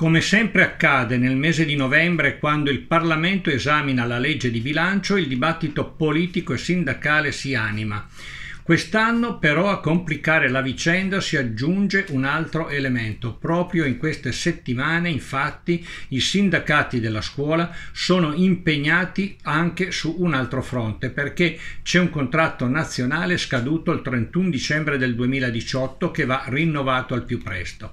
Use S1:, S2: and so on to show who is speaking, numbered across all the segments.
S1: Come sempre accade nel mese di novembre, quando il Parlamento esamina la legge di bilancio, il dibattito politico e sindacale si anima. Quest'anno però a complicare la vicenda si aggiunge un altro elemento. Proprio in queste settimane, infatti, i sindacati della scuola sono impegnati anche su un altro fronte perché c'è un contratto nazionale scaduto il 31 dicembre del 2018 che va rinnovato al più presto.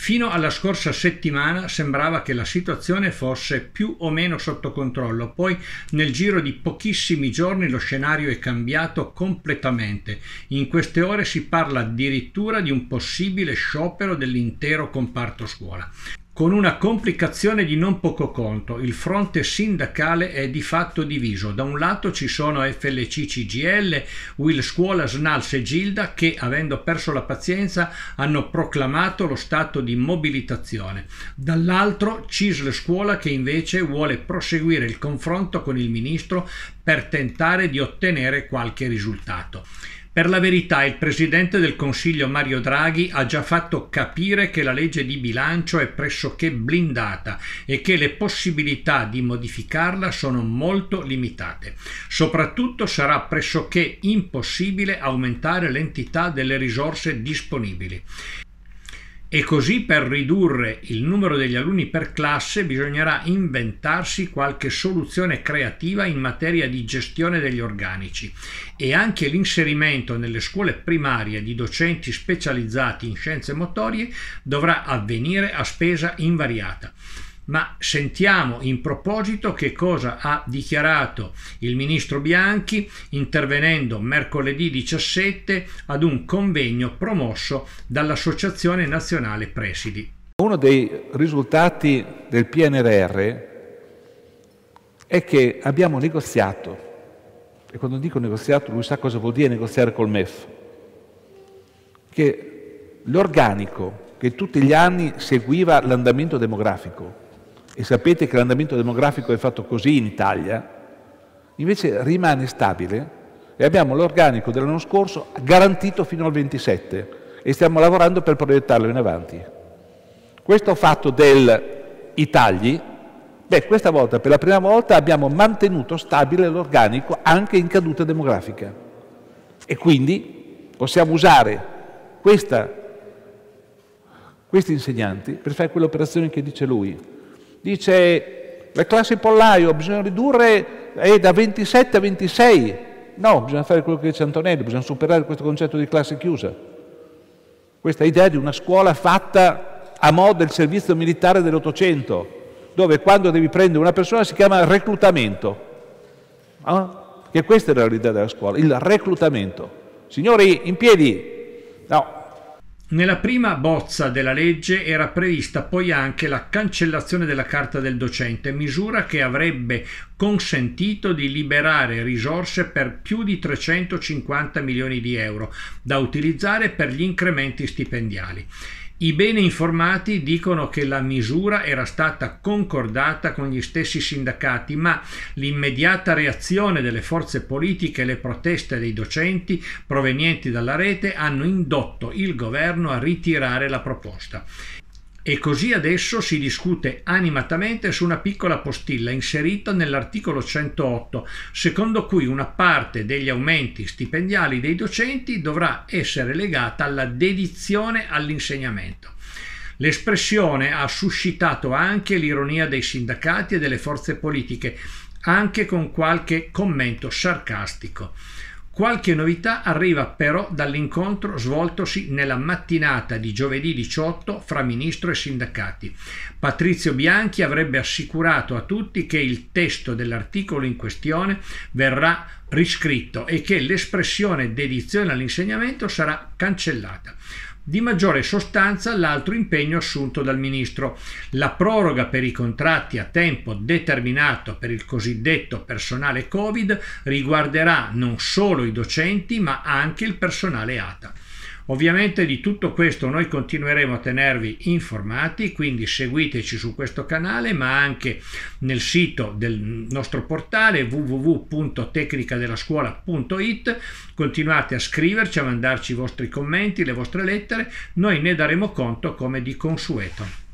S1: Fino alla scorsa settimana sembrava che la situazione fosse più o meno sotto controllo, poi nel giro di pochissimi giorni lo scenario è cambiato completamente. In queste ore si parla addirittura di un possibile sciopero dell'intero comparto scuola con una complicazione di non poco conto. Il fronte sindacale è di fatto diviso. Da un lato ci sono FLC CGL, Will Scuola, Snals e Gilda che, avendo perso la pazienza, hanno proclamato lo stato di mobilitazione. Dall'altro CISL Scuola che invece vuole proseguire il confronto con il ministro per tentare di ottenere qualche risultato. Per la verità il Presidente del Consiglio Mario Draghi ha già fatto capire che la legge di bilancio è pressoché blindata e che le possibilità di modificarla sono molto limitate. Soprattutto sarà pressoché impossibile aumentare l'entità delle risorse disponibili. E così per ridurre il numero degli alunni per classe bisognerà inventarsi qualche soluzione creativa in materia di gestione degli organici. E anche l'inserimento nelle scuole primarie di docenti specializzati in scienze motorie dovrà avvenire a spesa invariata ma sentiamo in proposito che cosa ha dichiarato il ministro Bianchi intervenendo mercoledì 17 ad un convegno promosso dall'Associazione Nazionale Presidi.
S2: Uno dei risultati del PNRR è che abbiamo negoziato, e quando dico negoziato lui sa cosa vuol dire negoziare col MEF, che l'organico che tutti gli anni seguiva l'andamento demografico e sapete che l'andamento demografico è fatto così in Italia, invece rimane stabile e abbiamo l'organico dell'anno scorso garantito fino al 27 e stiamo lavorando per proiettarlo in avanti. Questo fatto dei tagli, beh, questa volta per la prima volta abbiamo mantenuto stabile l'organico anche in caduta demografica. E quindi possiamo usare questa, questi insegnanti per fare quell'operazione che dice lui, dice le classi pollaio bisogna ridurre eh, da 27 a 26. No, bisogna fare quello che dice Antonelli, bisogna superare questo concetto di classe chiusa. Questa idea di una scuola fatta a modo del servizio militare dell'Ottocento, dove quando devi prendere una persona si chiama reclutamento. Ah? Che questa era l'idea della scuola, il reclutamento. Signori, in piedi. No,
S1: nella prima bozza della legge era prevista poi anche la cancellazione della carta del docente, misura che avrebbe consentito di liberare risorse per più di 350 milioni di euro da utilizzare per gli incrementi stipendiali. I bene informati dicono che la misura era stata concordata con gli stessi sindacati, ma l'immediata reazione delle forze politiche e le proteste dei docenti provenienti dalla rete hanno indotto il governo a ritirare la proposta. E così adesso si discute animatamente su una piccola postilla inserita nell'articolo 108, secondo cui una parte degli aumenti stipendiali dei docenti dovrà essere legata alla dedizione all'insegnamento. L'espressione ha suscitato anche l'ironia dei sindacati e delle forze politiche, anche con qualche commento sarcastico. Qualche novità arriva però dall'incontro svoltosi nella mattinata di giovedì 18 fra ministro e sindacati. Patrizio Bianchi avrebbe assicurato a tutti che il testo dell'articolo in questione verrà riscritto e che l'espressione dedizione all'insegnamento sarà cancellata. Di maggiore sostanza l'altro impegno assunto dal Ministro, la proroga per i contratti a tempo determinato per il cosiddetto personale Covid riguarderà non solo i docenti ma anche il personale ATA. Ovviamente di tutto questo noi continueremo a tenervi informati, quindi seguiteci su questo canale, ma anche nel sito del nostro portale www.tecnicadellascuola.it. Continuate a scriverci, a mandarci i vostri commenti, le vostre lettere, noi ne daremo conto come di consueto.